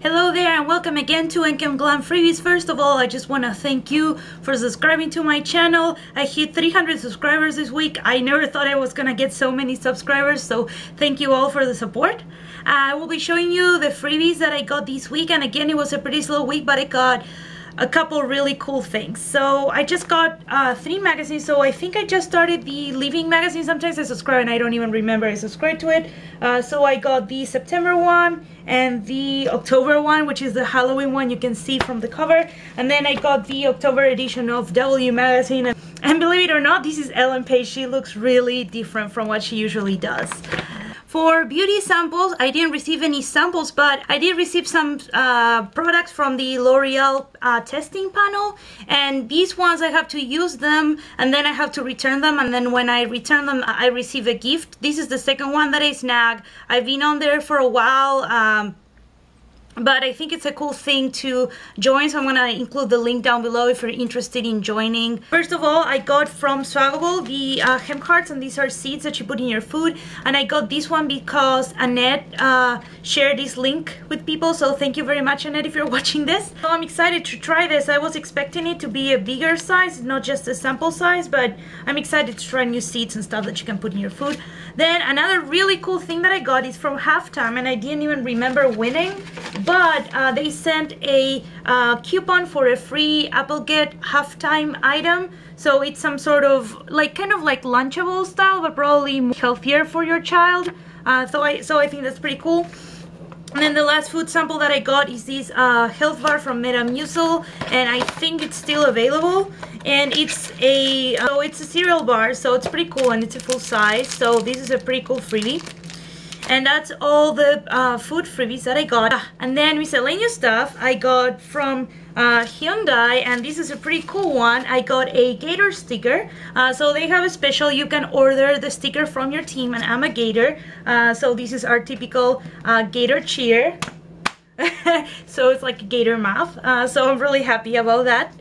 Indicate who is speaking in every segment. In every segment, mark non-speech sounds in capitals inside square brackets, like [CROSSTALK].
Speaker 1: Hello there and welcome again to EmChem Glam Freebies. First of all, I just want to thank you for subscribing to my channel. I hit 300 subscribers this week. I never thought I was going to get so many subscribers, so thank you all for the support. Uh, I will be showing you the freebies that I got this week and again it was a pretty slow week but I got a couple really cool things. So I just got uh, three magazines. So I think I just started the Living magazine. Sometimes I subscribe and I don't even remember I subscribed to it. Uh, so I got the September one and the October one, which is the Halloween one you can see from the cover. And then I got the October edition of W magazine. And believe it or not, this is Ellen Page. She looks really different from what she usually does. For beauty samples, I didn't receive any samples, but I did receive some uh, products from the L'Oreal uh, testing panel. And these ones, I have to use them and then I have to return them. And then when I return them, I receive a gift. This is the second one that I snagged. I've been on there for a while. Um, but I think it's a cool thing to join so I'm gonna include the link down below if you're interested in joining. First of all I got from Swaggable the uh, hemp hearts and these are seeds that you put in your food. And I got this one because Annette uh, shared this link with people so thank you very much Annette if you're [LAUGHS] watching this. So I'm excited to try this. I was expecting it to be a bigger size not just a sample size but I'm excited to try new seeds and stuff that you can put in your food. Then another really cool thing that I got is from Halftime and I didn't even remember winning but uh, they sent a uh, coupon for a free Apple Applegate halftime item. So it's some sort of like kind of like lunchable style but probably healthier for your child. Uh, so I so I think that's pretty cool. And then the last food sample that I got is this uh, health bar from Metamucil and I think it's still available. And it's a uh, so it's a cereal bar so it's pretty cool and it's a full size so this is a pretty cool freebie and that's all the uh, food freebies that I got. And then miscellaneous stuff I got from uh, Hyundai and this is a pretty cool one. I got a Gator sticker. Uh, so they have a special, you can order the sticker from your team and I'm a Gator. Uh, so this is our typical uh, Gator cheer. [LAUGHS] so it's like a Gator mouth. Uh, so I'm really happy about that.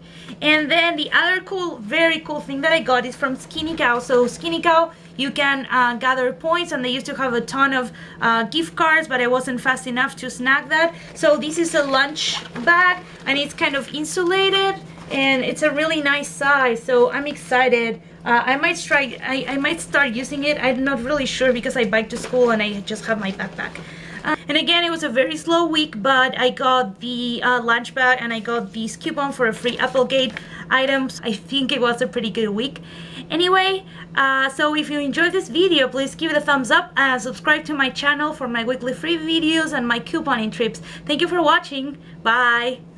Speaker 1: And then the other cool, very cool thing that I got is from Skinny Cow. So Skinny Cow, you can uh, gather points and they used to have a ton of uh, gift cards, but I wasn't fast enough to snag that. So this is a lunch bag and it's kind of insulated and it's a really nice size. So I'm excited. Uh, I might try, I, I might start using it. I'm not really sure because I bike to school and I just have my backpack. Uh, and again, it was a very slow week, but I got the uh, lunch bag and I got this coupon for a free Applegate items. I think it was a pretty good week. Anyway, uh, so if you enjoyed this video, please give it a thumbs up and subscribe to my channel for my weekly free videos and my couponing trips. Thank you for watching. Bye!